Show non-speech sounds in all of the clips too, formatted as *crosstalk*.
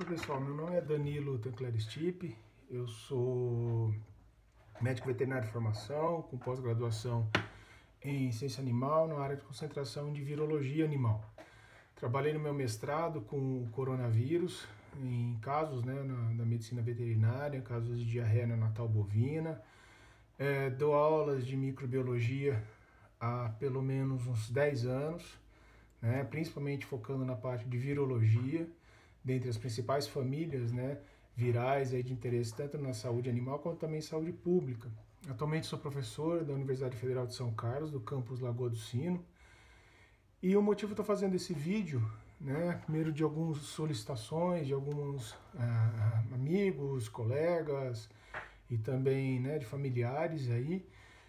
Oi pessoal, meu nome é Danilo Tancler Stipe, eu sou médico veterinário de formação, com pós-graduação em ciência animal na área de concentração de virologia animal. Trabalhei no meu mestrado com coronavírus, em casos né, na, na medicina veterinária, casos de diarreia neonatal bovina. É, dou aulas de microbiologia há pelo menos uns 10 anos, né, principalmente focando na parte de virologia, dentre as principais famílias né, virais aí de interesse tanto na saúde animal quanto também saúde pública. Atualmente sou professor da Universidade Federal de São Carlos, do campus Lagoa do Sino. E o motivo que estou fazendo esse vídeo, né, primeiro de algumas solicitações de alguns ah, amigos, colegas e também né, de familiares aí,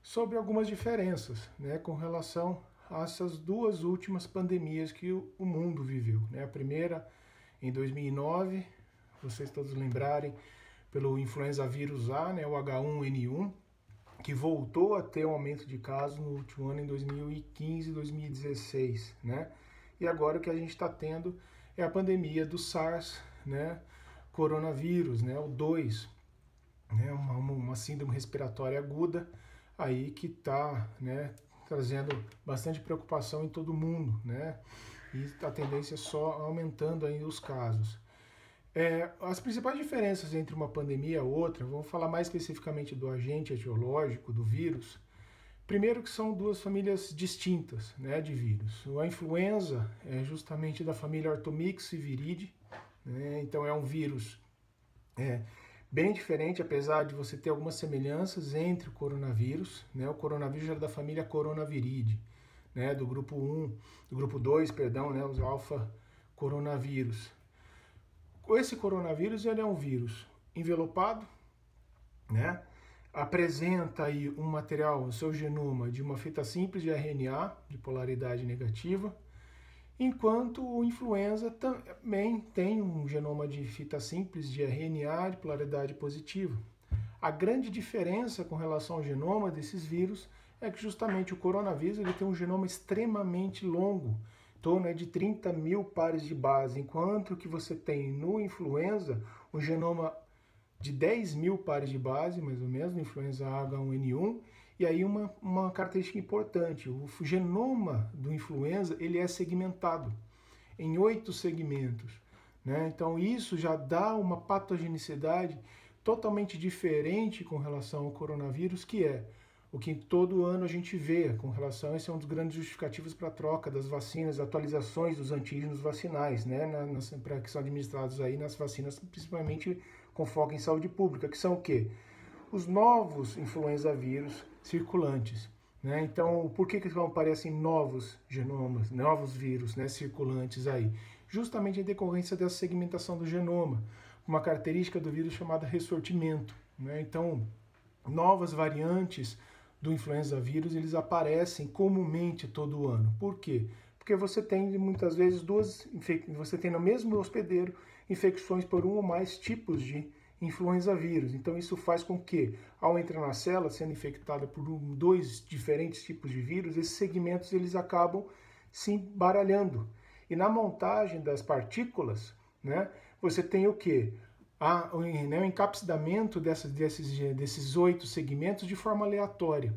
sobre algumas diferenças né, com relação a essas duas últimas pandemias que o, o mundo viveu. Né? A primeira em 2009, vocês todos lembrarem, pelo influenza vírus A, né, o H1N1, que voltou a ter um aumento de casos no último ano, em 2015 e 2016, né? E agora o que a gente está tendo é a pandemia do SARS, né? Coronavírus, né? O 2, né? Uma, uma síndrome respiratória aguda aí que está, né? Trazendo bastante preocupação em todo mundo, né? E a tendência é só aumentando ainda os casos. É, as principais diferenças entre uma pandemia e outra, vamos falar mais especificamente do agente etiológico, do vírus. Primeiro que são duas famílias distintas né, de vírus. A influenza é justamente da família Artomyxiviridae, né, então é um vírus é, bem diferente, apesar de você ter algumas semelhanças entre o coronavírus. Né, o coronavírus é da família Coronaviridae, né, do grupo 1, do grupo 2, perdão, né, os alfa coronavírus. Esse coronavírus ele é um vírus envelopado, né? apresenta aí um material, o seu genoma, de uma fita simples de RNA, de polaridade negativa, enquanto o influenza também tem um genoma de fita simples de RNA de polaridade positiva. A grande diferença com relação ao genoma desses vírus é que justamente o coronavírus ele tem um genoma extremamente longo, torno é de 30 mil pares de base, enquanto que você tem no influenza um genoma de 10 mil pares de base, mais ou menos, no influenza H1N1, e aí uma, uma característica importante, o genoma do influenza ele é segmentado em oito segmentos. Né? Então isso já dá uma patogenicidade totalmente diferente com relação ao coronavírus, que é o que todo ano a gente vê com relação, esse é um dos grandes justificativos para a troca das vacinas, atualizações dos antígenos vacinais, né, nas, pra, que são administrados aí nas vacinas, principalmente com foco em saúde pública, que são o quê? Os novos influenza vírus circulantes. Né? Então, por que, que aparecem novos genomas, novos vírus né, circulantes aí? Justamente em decorrência dessa segmentação do genoma, uma característica do vírus chamada ressortimento. Né? Então, novas variantes do influenza vírus, eles aparecem comumente todo ano. Por quê? Porque você tem muitas vezes duas, você tem no mesmo hospedeiro infecções por um ou mais tipos de influenza vírus. Então isso faz com que, ao entrar na célula, sendo infectada por um, dois diferentes tipos de vírus, esses segmentos eles acabam se embaralhando. E na montagem das partículas, né, você tem o que? A, né, o encapsidamento dessas, desses, desses oito segmentos de forma aleatória.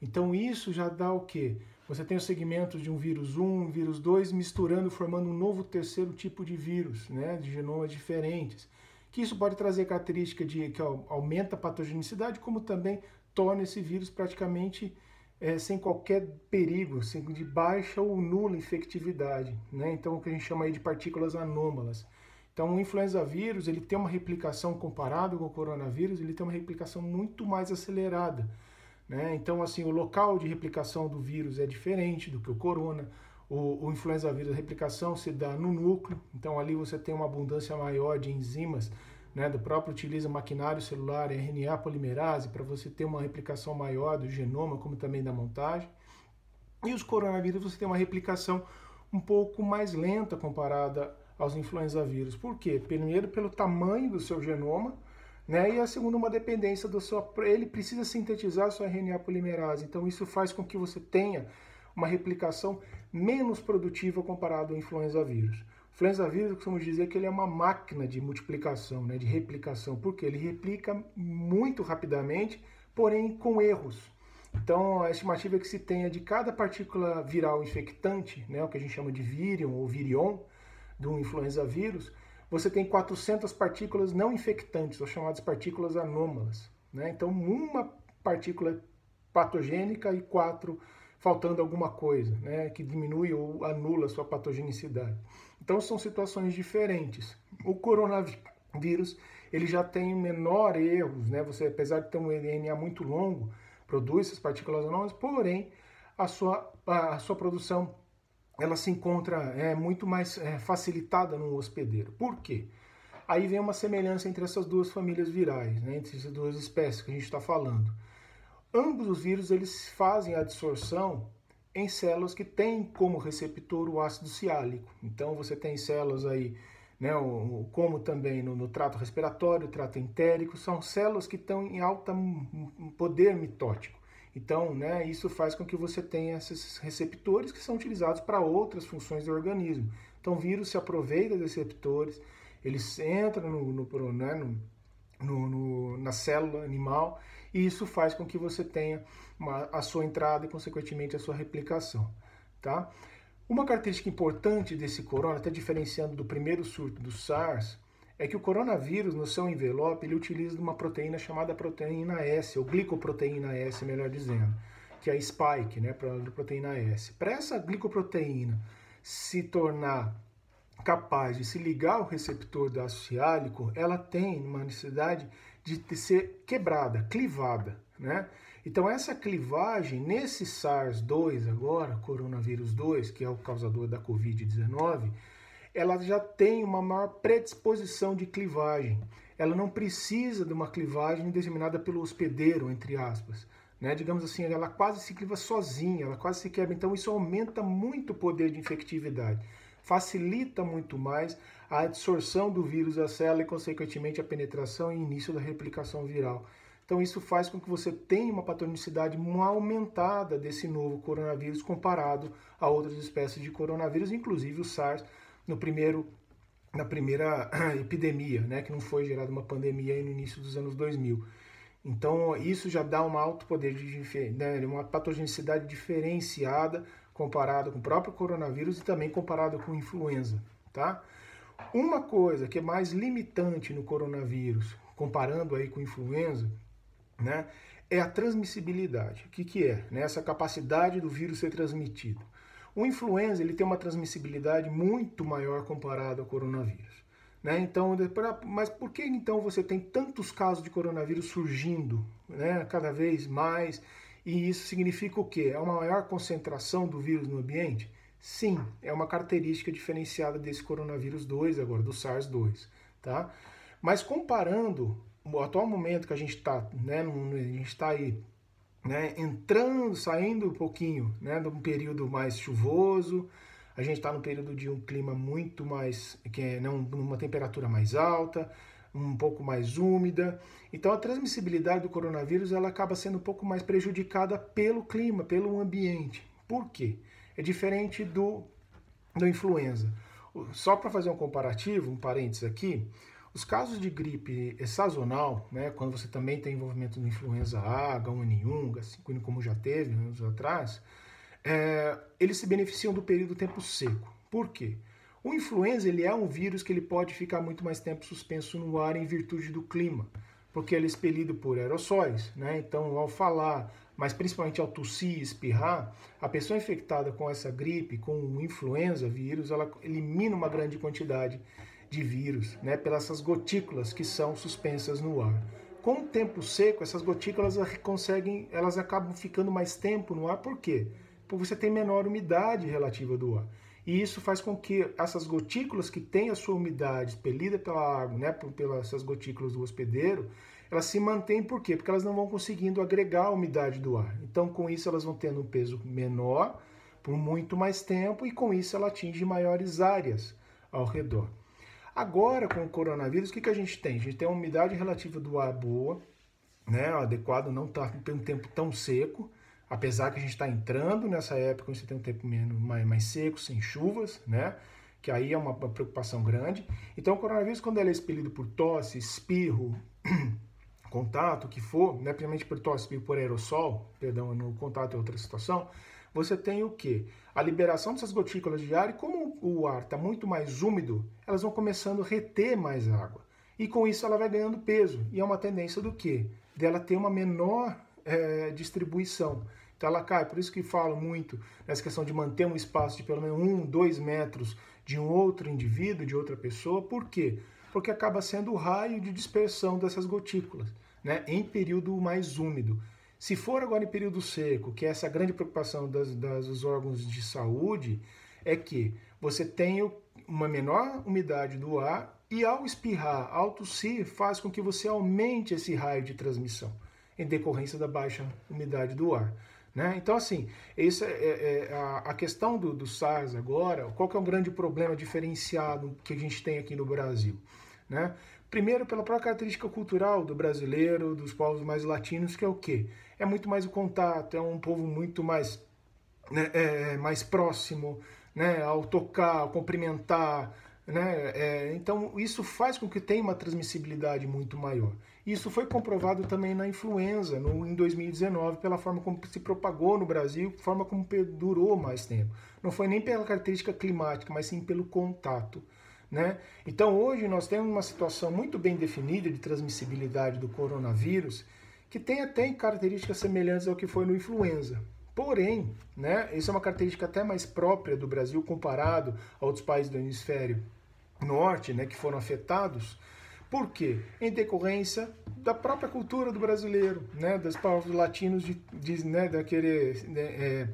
Então isso já dá o quê? Você tem os segmentos de um vírus 1, um vírus 2, misturando, formando um novo terceiro tipo de vírus, né, de genomas diferentes. Que isso pode trazer característica de que aumenta a patogenicidade, como também torna esse vírus praticamente é, sem qualquer perigo, sem, de baixa ou nula infectividade. Né? Então, o que a gente chama aí de partículas anômalas. Então, o influenza vírus, ele tem uma replicação comparado com o coronavírus, ele tem uma replicação muito mais acelerada. Né? Então, assim, o local de replicação do vírus é diferente do que o corona. O, o influenza vírus, a replicação se dá no núcleo, então ali você tem uma abundância maior de enzimas, né? do próprio utiliza maquinário celular, RNA polimerase, para você ter uma replicação maior do genoma, como também da montagem. E os coronavírus, você tem uma replicação um pouco mais lenta comparada aos influenza vírus. Por quê? Primeiro, pelo tamanho do seu genoma, né? E a segunda, uma dependência do seu. Ele precisa sintetizar sua RNA polimerase. Então, isso faz com que você tenha uma replicação menos produtiva comparado ao influenza vírus. Influenza vírus, eu costumo dizer que ele é uma máquina de multiplicação, né, de replicação, porque ele replica muito rapidamente, porém com erros. Então, a estimativa que se tenha de cada partícula viral infectante, né, o que a gente chama de virion ou virion, do influenza vírus, você tem 400 partículas não infectantes, ou chamadas partículas anômalas. Né? Então, uma partícula patogênica e quatro faltando alguma coisa, né, que diminui ou anula sua patogenicidade. Então são situações diferentes. O coronavírus ele já tem menor erros, né? Você apesar de ter um DNA muito longo, produz essas partículas anômalas, porém a sua, a sua produção ela se encontra é, muito mais é, facilitada no hospedeiro. Por quê? Aí vem uma semelhança entre essas duas famílias virais, né, entre essas duas espécies que a gente está falando. Ambos os vírus eles fazem a absorção em células que têm como receptor o ácido ciálico. Então você tem células aí, né, como também no, no trato respiratório, trato entérico, são células que estão em alto poder mitótico. Então, né, isso faz com que você tenha esses receptores que são utilizados para outras funções do organismo. Então, o vírus se aproveita desses receptores, eles entram no, no, né, no, no, na célula animal e isso faz com que você tenha uma, a sua entrada e, consequentemente, a sua replicação. Tá? Uma característica importante desse corona, até diferenciando do primeiro surto do SARS, é que o coronavírus, no seu envelope, ele utiliza uma proteína chamada proteína S, ou glicoproteína S, melhor dizendo, que é a spike, né, para proteína S. Para essa glicoproteína se tornar capaz de se ligar ao receptor do ácido ciálico, ela tem uma necessidade de ser quebrada, clivada, né? Então essa clivagem nesse SARS-2 agora, coronavírus 2, que é o causador da COVID-19, ela já tem uma maior predisposição de clivagem. Ela não precisa de uma clivagem determinada pelo hospedeiro, entre aspas. Né? Digamos assim, ela quase se cliva sozinha, ela quase se quebra. Então isso aumenta muito o poder de infectividade facilita muito mais a absorção do vírus à célula e, consequentemente, a penetração e início da replicação viral. Então, isso faz com que você tenha uma patogenicidade aumentada desse novo coronavírus comparado a outras espécies de coronavírus, inclusive o SARS, no primeiro, na primeira *clears throat* epidemia, né, que não foi gerada uma pandemia no início dos anos 2000. Então, isso já dá um alto poder de né, uma patogenicidade diferenciada comparado com o próprio coronavírus e também comparado com influenza, tá? Uma coisa que é mais limitante no coronavírus, comparando aí com influenza, né, é a transmissibilidade. O que, que é? Né? Essa capacidade do vírus ser transmitido. O influenza ele tem uma transmissibilidade muito maior comparado ao coronavírus. Né? Então, mas por que então você tem tantos casos de coronavírus surgindo né, cada vez mais? E isso significa o quê? É uma maior concentração do vírus no ambiente? Sim, é uma característica diferenciada desse coronavírus 2 agora, do SARS-2, tá? Mas comparando o atual momento que a gente está, né, a gente está aí, né, entrando, saindo um pouquinho, né, de um período mais chuvoso, a gente está no período de um clima muito mais, que é não, numa temperatura mais alta, um pouco mais úmida. Então a transmissibilidade do coronavírus ela acaba sendo um pouco mais prejudicada pelo clima, pelo ambiente. Por quê? É diferente do, do influenza. Só para fazer um comparativo, um parênteses aqui, os casos de gripe sazonal, né, quando você também tem envolvimento do influenza A, H1N1, H5N1, como já teve anos atrás, é, eles se beneficiam do período tempo seco. Por quê? O influenza ele é um vírus que ele pode ficar muito mais tempo suspenso no ar em virtude do clima, porque ele é expelido por aerossóis, né? Então, ao falar, mas principalmente ao tossir e espirrar, a pessoa infectada com essa gripe, com o influenza vírus, ela elimina uma grande quantidade de vírus, né? Pelas essas gotículas que são suspensas no ar. Com o tempo seco, essas gotículas conseguem, elas acabam ficando mais tempo no ar, por quê? Porque você tem menor umidade relativa do ar. E isso faz com que essas gotículas que têm a sua umidade expelida pela água, né, pelas essas gotículas do hospedeiro, elas se mantêm por quê? Porque elas não vão conseguindo agregar a umidade do ar. Então, com isso, elas vão tendo um peso menor por muito mais tempo e com isso ela atinge maiores áreas ao redor. Agora, com o coronavírus, o que, que a gente tem? A gente tem uma umidade relativa do ar boa, né, adequado, não está um tempo tão seco, apesar que a gente está entrando nessa época onde você tem um tempo menos, mais, mais seco, sem chuvas, né? que aí é uma preocupação grande. Então, o coronavírus, quando ele é expelido por tosse, espirro, *clears throat* contato, que for, né, principalmente por tosse, espirro por aerossol, perdão, no contato é outra situação, você tem o quê? A liberação dessas gotículas de ar, e como o ar está muito mais úmido, elas vão começando a reter mais água. E com isso ela vai ganhando peso. E é uma tendência do quê? Dela ter uma menor é, distribuição. Então ela cai, por isso que falo muito nessa questão de manter um espaço de pelo menos um, dois metros de um outro indivíduo, de outra pessoa. Por quê? Porque acaba sendo o raio de dispersão dessas gotículas, né, em período mais úmido. Se for agora em período seco, que é essa grande preocupação das, das, dos órgãos de saúde, é que você tem uma menor umidade do ar e ao espirrar, ao tossir, faz com que você aumente esse raio de transmissão em decorrência da baixa umidade do ar. Né? Então, assim, isso é, é, é a, a, questão do, do, SARS agora, qual que é o grande problema diferenciado que a gente tem aqui no Brasil? Né? Primeiro, pela própria característica cultural do brasileiro, dos povos mais latinos, que é o quê? É muito mais o contato, é um povo muito mais, né, é, mais próximo, né, ao tocar, ao cumprimentar, né? É, então, isso faz com que tenha uma transmissibilidade muito maior. Isso foi comprovado também na influenza, no, em 2019, pela forma como se propagou no Brasil, forma como durou mais tempo. Não foi nem pela característica climática, mas sim pelo contato. Né? Então, hoje nós temos uma situação muito bem definida de transmissibilidade do coronavírus, que tem até características semelhantes ao que foi no influenza. Porém, né, isso é uma característica até mais própria do Brasil comparado a outros países do hemisfério norte, né, que foram afetados. Por quê? Em decorrência da própria cultura do brasileiro, né, dos povos latinos, de, de né, daquele, né, é,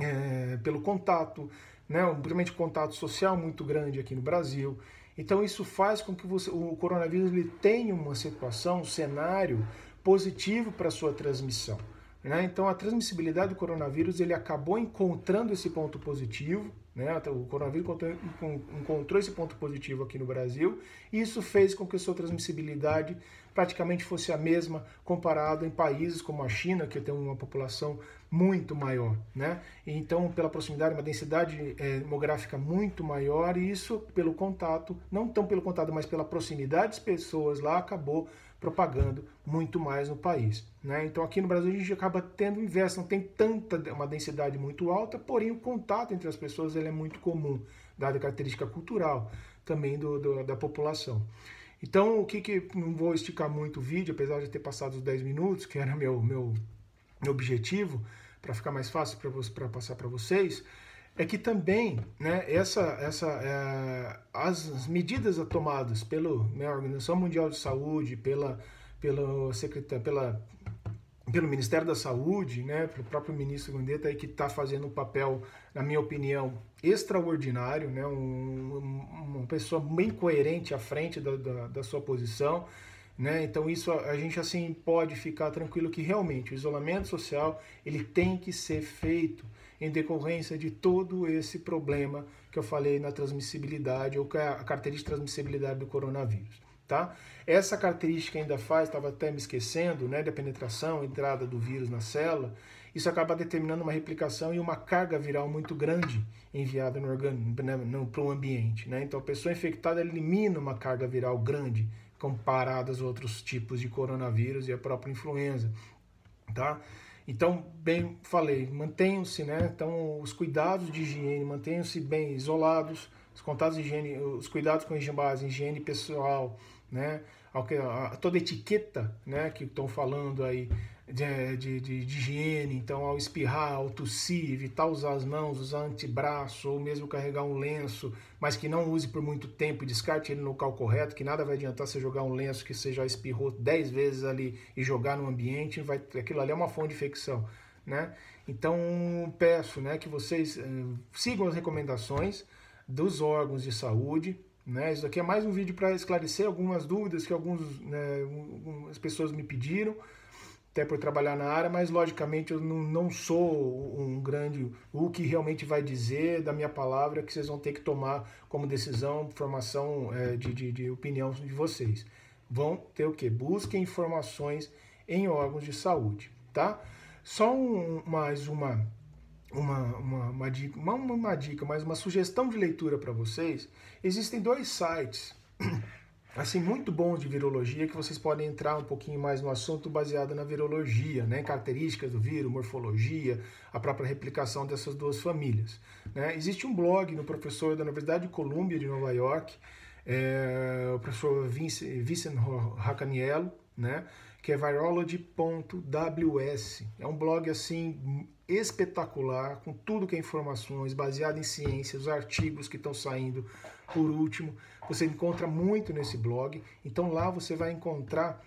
é, pelo contato, né, um contato social muito grande aqui no Brasil. Então isso faz com que você, o coronavírus ele tenha uma situação, um cenário positivo para sua transmissão. Né? Então a transmissibilidade do coronavírus ele acabou encontrando esse ponto positivo, né? O coronavírus encontrou esse ponto positivo aqui no Brasil e isso fez com que a sua transmissibilidade praticamente fosse a mesma comparado em países como a China, que tem uma população muito maior. Né? Então, pela proximidade, uma densidade é, demográfica muito maior e isso pelo contato, não tão pelo contato, mas pela proximidade das pessoas lá, acabou propagando muito mais no país. Né? Então aqui no Brasil a gente acaba tendo o inverso, não tem tanta uma densidade muito alta, porém o contato entre as pessoas ele é muito comum, dada a característica cultural também do, do, da população. Então o que, que não vou esticar muito o vídeo, apesar de ter passado os 10 minutos, que era meu, meu, objetivo, para ficar mais fácil para passar para vocês, é que também né, essa, essa, é, as medidas tomadas pela né, Organização Mundial de Saúde, pela, pela, pela, pelo Ministério da Saúde, né, pelo próprio ministro Gundeta, aí, que está fazendo um papel, na minha opinião, extraordinário, né, um, uma pessoa bem coerente à frente da, da, da sua posição. Né? Então isso a, gente assim pode ficar tranquilo que realmente o isolamento social ele tem que ser feito em decorrência de todo esse problema que eu falei na transmissibilidade ou é a característica de transmissibilidade do coronavírus. Tá? Essa característica ainda faz, estava até me esquecendo, né, da penetração, entrada do vírus na célula, isso acaba determinando uma replicação e uma carga viral muito grande enviada no organismo, né, para o ambiente. Né? Então a pessoa infectada elimina uma carga viral grande comparada aos outros tipos de coronavírus e a própria influenza. Tá? Então, bem falei, mantenham-se, né? Então, os cuidados de higiene, mantenham-se bem isolados, os contatos de higiene, os cuidados com higiene base, higiene pessoal, né? Toda etiqueta, né? Que estão falando aí de, de, de, de, higiene, então ao espirrar, ao tossir, evitar usar as mãos, usar antebraço ou mesmo carregar um lenço, mas que não use por muito tempo e descarte ele no local correto, que nada vai adiantar você jogar um lenço que você já espirrou 10 vezes ali e jogar no ambiente, vai, aquilo ali é uma fonte de infecção, né? Então peço né, que vocês uh, sigam as recomendações dos órgãos de saúde, né? Isso aqui é mais um vídeo para esclarecer algumas dúvidas que alguns, né, algumas pessoas me pediram, até por trabalhar na área, mas logicamente eu não, não sou um grande o que realmente vai dizer da minha palavra que vocês vão ter que tomar como decisão, formação é, de, de, de, opinião de vocês. Vão ter o que? Busquem informações em órgãos de saúde, tá? Só um, mais uma uma, uma, uma dica, uma, uma dica, mas uma sugestão de leitura para vocês. Existem dois sites *clears throat* assim muito bons de virologia que vocês podem entrar um pouquinho mais no assunto baseado na virologia, né, características do vírus, morfologia, a própria replicação dessas duas famílias. Né? Existe um blog no professor da Universidade de Columbia de Nova York, é, o professor Vincent Racaniello, né, que é virology.ws. É um blog assim espetacular, com tudo que é informações, baseado em ciência, os artigos que estão saindo por último. Você encontra muito nesse blog. Então lá você vai encontrar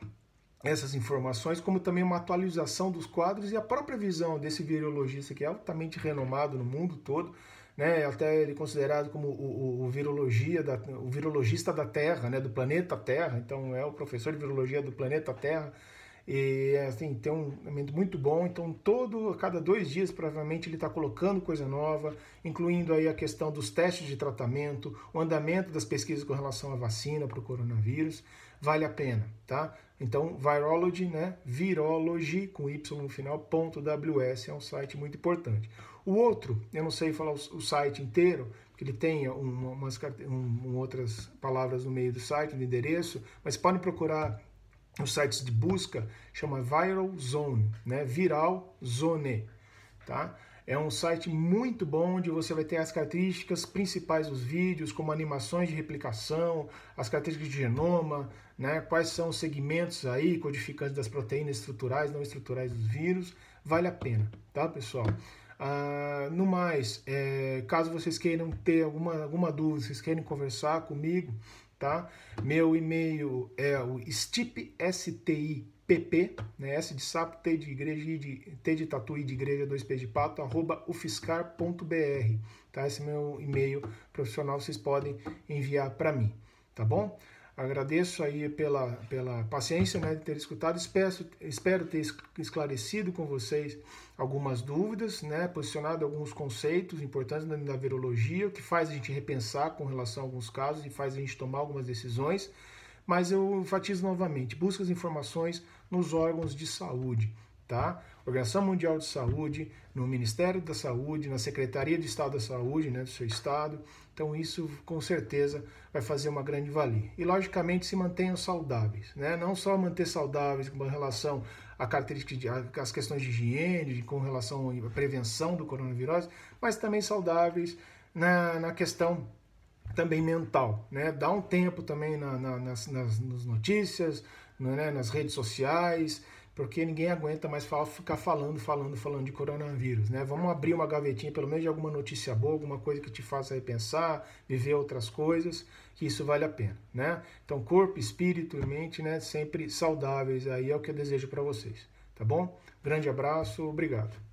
essas informações, como também uma atualização dos quadros e a própria visão desse virologista que é altamente renomado no mundo todo, né? Até ele considerado como o, o, o, virologia da, o virologista da Terra, né? Do planeta Terra. Então é o professor de virologia do planeta Terra. E assim, tem um elemento muito bom, então todo, a cada dois dias provavelmente ele está colocando coisa nova, incluindo aí a questão dos testes de tratamento, o andamento das pesquisas com relação à vacina para o coronavírus, vale a pena, tá? Então, Virology, né? Virology, com Y no final, ponto .ws, é um site muito importante. O outro, eu não sei falar o, site inteiro, porque ele tem uma, umas um, outras palavras no meio do site, no endereço, mas podem procurar os sites de busca chama Viral Zone, né? Viral Zone, tá? É um site muito bom onde você vai ter as características principais dos vídeos, como animações de replicação, as características de genoma, né? quais são os segmentos aí, codificantes das proteínas estruturais, não estruturais dos vírus. Vale a pena, tá, pessoal? Ah, no mais, é, caso vocês queiram ter alguma, alguma dúvida, vocês querem conversar comigo, tá? Meu e-mail é o stipp, S-T-I-P-P, né? S de sapo, T de igreja, I de, T de tatu, I de igreja, dois P de pato, arroba ufiscar.br, tá? Esse é meu e-mail profissional, vocês podem enviar para mim, tá bom? Agradeço aí pela, pela paciência né, de ter escutado. Espero, espero ter esclarecido com vocês algumas dúvidas, né, posicionado alguns conceitos importantes da, da virologia, que faz a gente repensar com relação a alguns casos e faz a gente tomar algumas decisões. Mas eu enfatizo novamente: busca as informações nos órgãos de saúde tá? Organização Mundial de Saúde, no Ministério da Saúde, na Secretaria de Estado da Saúde, né, do seu estado. Então isso com certeza vai fazer uma grande valia. E logicamente se mantenham saudáveis, né? Não só manter saudáveis com relação a características as questões de higiene, com relação à prevenção do coronavírus, mas também saudáveis na, na questão também mental, né? Dá um tempo também na, na, nas, nas, nas notícias, né? nas redes sociais, porque ninguém aguenta mais ficar falando, falando, falando de coronavírus, né? Vamos abrir uma gavetinha, pelo menos de alguma notícia boa, alguma coisa que te faça repensar, viver outras coisas, que isso vale a pena, né? Então, corpo, espírito e mente, né, sempre saudáveis, aí é o que eu desejo para vocês, tá bom? Grande abraço, obrigado.